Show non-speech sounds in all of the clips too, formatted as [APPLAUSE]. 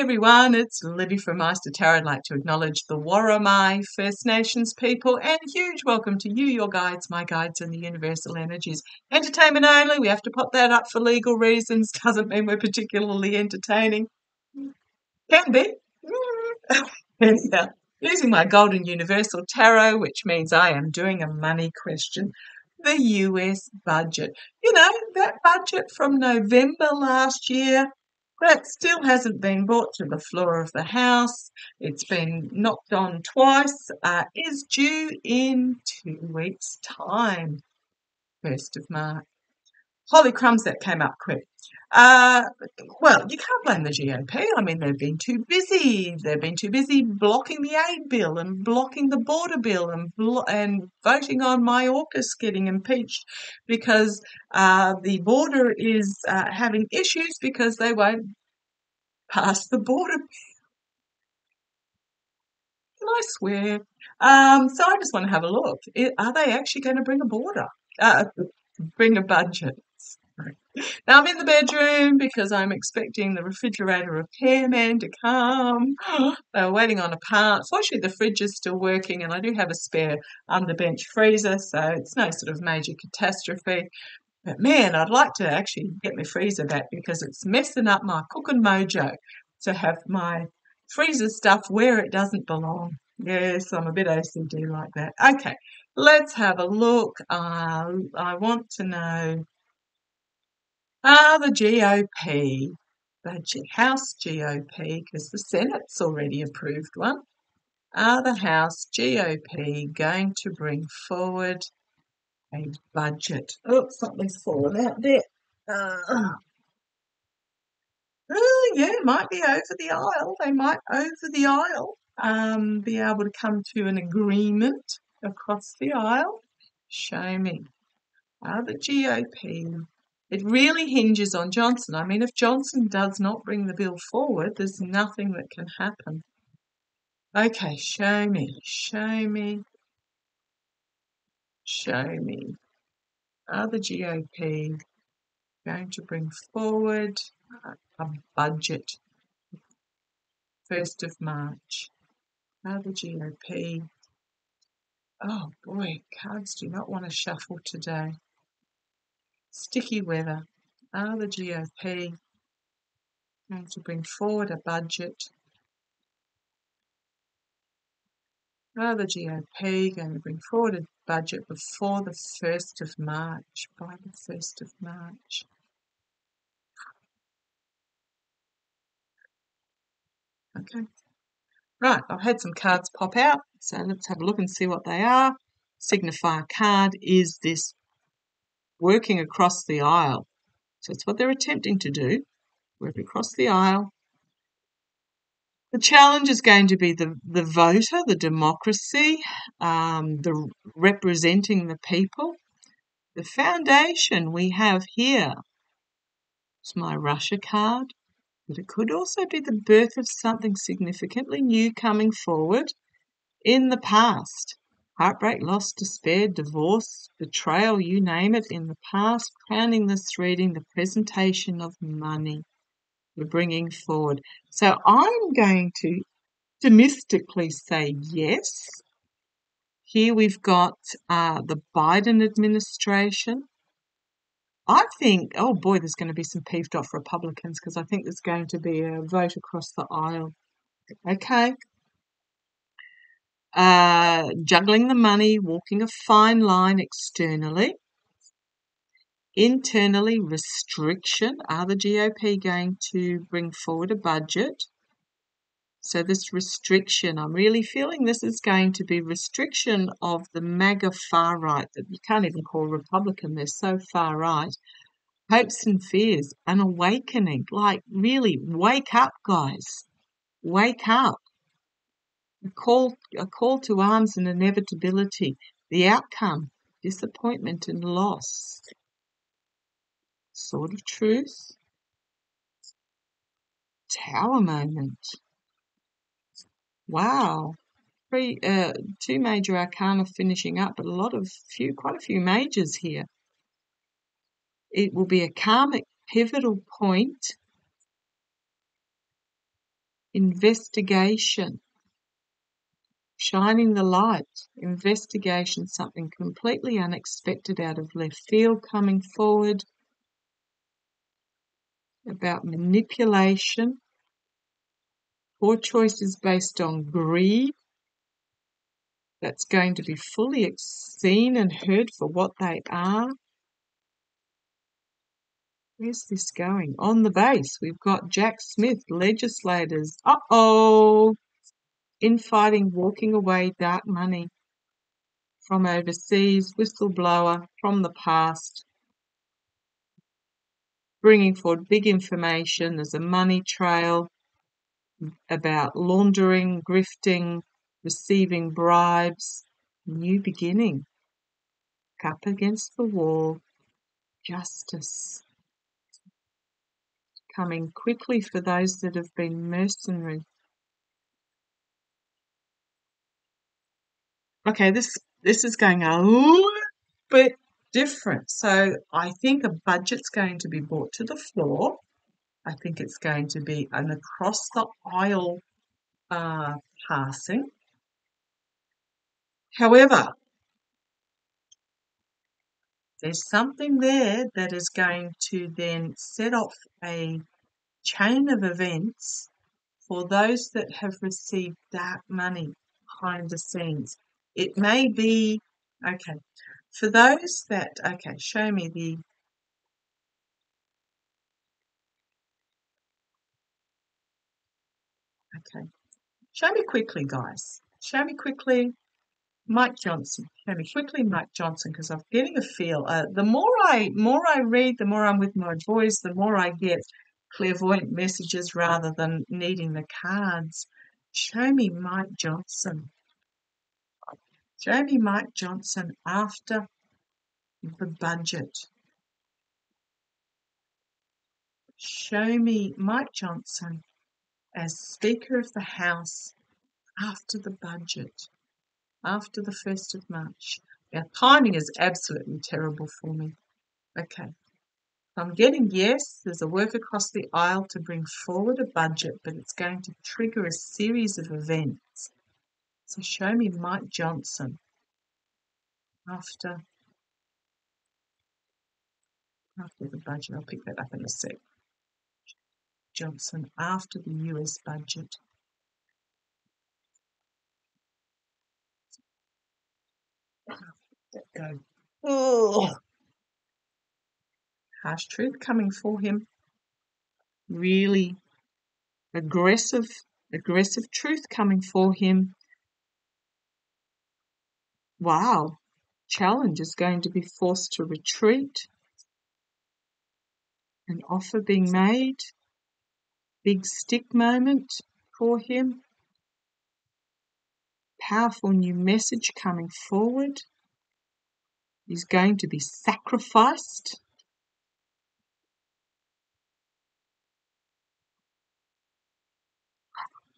everyone, it's Libby from Maighstir Tarot. I'd like to acknowledge the Worimi First Nations people and huge welcome to you, your guides, my guides, and the universal energies. Entertainment only, we have to pop that up for legal reasons, [LAUGHS] doesn't mean we're particularly entertaining. Can be. [LAUGHS] Anyhow, using my Golden Universal Tarot, which means I am doing a money question the US budget. You know, that budget from November last year that still hasn't been brought to the floor of the House. It's been knocked on twice, uh, is due in two weeks' time, 1st of March. Holy crumbs, that came up quick. Uh, well, you can't blame the GOP. I mean, they've been too busy. They've been too busy blocking the aid bill and blocking the border bill and blo- and voting on Mayorkas getting impeached because uh, the border is uh, having issues because they won't pass the border [LAUGHS] bill. Can I swear? Um, so I just want to have a look. Are they actually going to bring a border? Uh, bring a budget? Now I'm in the bedroom because I'm expecting the refrigerator repairman to come. [GASPS] They're waiting on a part. Fortunately, the fridge is still working, and I do have a spare underbench freezer, so it's no sort of major catastrophe. But man, I'd like to actually get my freezer back because it's messing up my cooking mojo to have my freezer stuff where it doesn't belong. Yes, I'm a bit OCD like that. Okay, let's have a look. Uh, I want to know are the GOP, the House GOP, because the Senate's already approved one, are the House GOP going to bring forward a budget? Oh, something's fallen out there. Uh, oh, yeah, might be over the aisle. They might over the aisle um, be able to come to an agreement across the aisle. Show me. Are the GOP it really hinges on Johnson. I mean, if Johnson does not bring the bill forward, there's nothing that can happen. Okay, show me, show me, show me. Are the GOP going to bring forward a budget? 1st of March. Are the GOP? Oh boy, cards do not want to shuffle today. Sticky weather. Are the GOP going to bring forward a budget? Are the GOP going to bring forward a budget before the 1st of March? By the 1st of March. Okay. Right, I've had some cards pop out, so let's have a look and see what they are. Signifier card is this working across the aisle. So it's what they're attempting to do work across the aisle. The challenge is going to be the, the voter, the democracy, um, the representing the people. The foundation we have here is my Russia card, but it could also be the birth of something significantly new coming forward in the past heartbreak, loss, despair, divorce, betrayal, you name it, in the past, crowning this reading, the presentation of money we're bringing forward. So I'm going to optimistically say yes. Here we've got uh, the Biden administration. I think, oh boy, there's going to be some peeved off Republicans because I think there's going to be a vote across the aisle. Okay, uh, juggling the money, walking a fine line externally. Internally, restriction. Are the GOP going to bring forward a budget? So, this restriction, I'm really feeling this is going to be restriction of the MAGA far right that you can't even call Republican, they're so far right. Hopes and fears, an awakening. Like, really, wake up, guys. Wake up a call, a call to arms and inevitability, the outcome, disappointment and loss. Sword of truth. Tower moment. Wow. Three, uh, two major arcana finishing up, but a lot of few, quite a few majors here. It will be a karmic pivotal point investigation, shining the light, investigation, something completely unexpected out of left field coming forward, about manipulation, poor choices based on greed, that's going to be fully seen and heard for what they are. Where's this going? On the base, we've got Jack Smith, legislators. Uh oh! Infighting, walking away, dark money from overseas, whistleblower from the past, bringing forward big information. There's a money trail about laundering, grifting, receiving bribes, new beginning. Up against the wall, justice. Coming quickly for those that have been mercenary. Okay, this this is going a little bit different. So I think a budget's going to be brought to the floor. I think it's going to be an across the aisle uh, passing. However, there's something there that is going to then set off a chain of events for those that have received dark money behind the scenes. It may be, okay, for those that, okay, show me the, okay, show me quickly, guys. Show me quickly Mike Johnson. Show me quickly Mike Johnson because I'm getting a feel. Uh, the more I more I read, the more I'm with my boys, the more I get clairvoyant messages rather than needing the cards. Show me Mike Johnson. Me Mike Johnson after the budget. Show me Mike Johnson as Speaker of the House after the budget after the 1st of March. Now, timing is absolutely terrible for me. Okay. I'm getting yes, there's a work across the aisle to bring forward a budget, but it's going to trigger a series of events. So show me Mike Johnson after after the budget. I'll pick that up in a sec. Johnson after the US budget. go. Oh, harsh truth coming for him. Really aggressive, aggressive truth coming for him. Wow, challenge is going to be forced to retreat. An offer being made. Big stick moment for him. Powerful new message coming forward He's going to be sacrificed.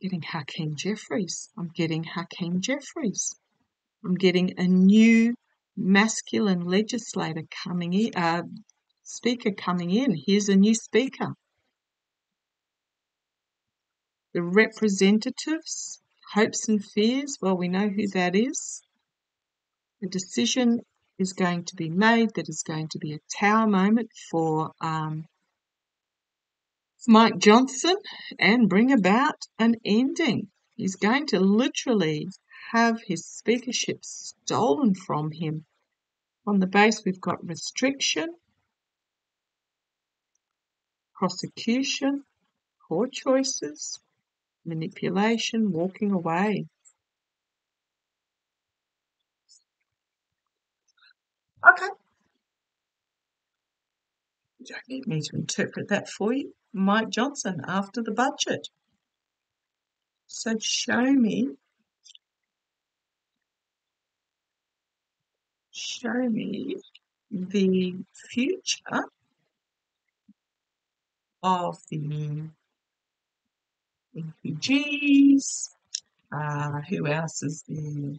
Getting Hakeem Jeffries. I'm getting Hakeem Jeffries. I'm getting a new masculine legislator coming in, uh, speaker coming in. Here's a new speaker. The representatives, hopes and fears, well, we know who that is. The decision is going to be made that is going to be a tower moment for um, Mike Johnson and bring about an ending. He's going to literally have his speakership stolen from him. On the base, we've got restriction, prosecution, poor choices, manipulation, walking away. Okay. You don't need me to interpret that for you. Mike Johnson after the budget. So show me, show me the future of the refugees. Uh, who else is there?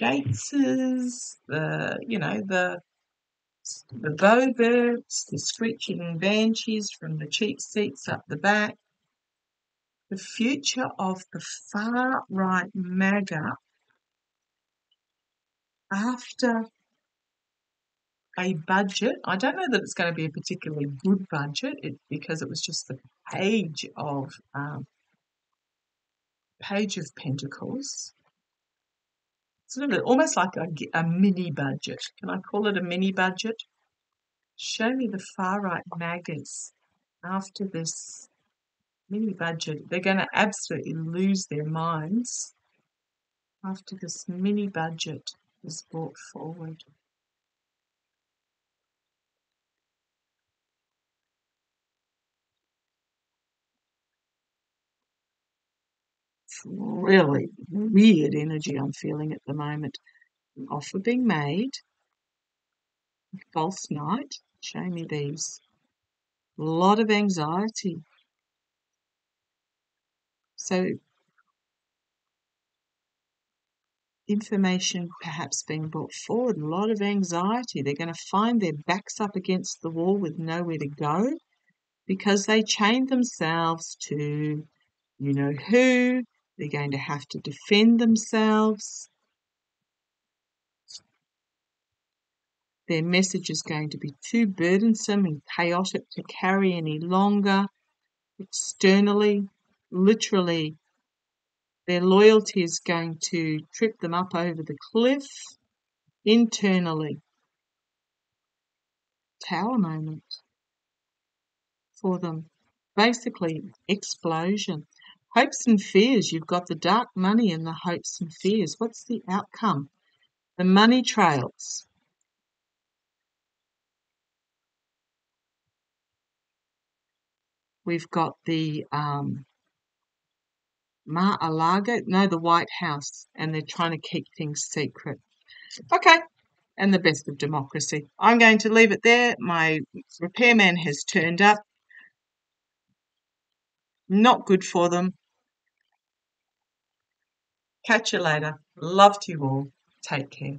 Gaetzes, the you know the the Boberts, the screeching banshees from the cheap seats up the back. the future of the far right MAGA after a budget. I don't know that it's going to be a particularly good budget it, because it was just the page of um, page of Pentacles. Little bit almost like a, a mini budget. Can I call it a mini budget? Show me the far right magas after this mini budget. They're going to absolutely lose their minds after this mini budget is brought forward. Really weird energy I'm feeling at the moment. An offer being made. False knight. Show me these. A lot of anxiety. So information perhaps being brought forward, a lot of anxiety. They're going to find their backs up against the wall with nowhere to go because they chained themselves to you know who, they're going to have to defend themselves. Their message is going to be too burdensome and chaotic to carry any longer. Externally, literally, their loyalty is going to trip them up over the cliff. Internally, tower moment for them. Basically, explosion. Hopes and fears. You've got the dark money and the hopes and fears. What's the outcome? The money trails. We've got the um, Mar-a-Lago, no, the White House, and they're trying to keep things secret. Okay, and the best of democracy. I'm going to leave it there. My repairman has turned up. Not good for them. Catch you later. Love to you all. Take care.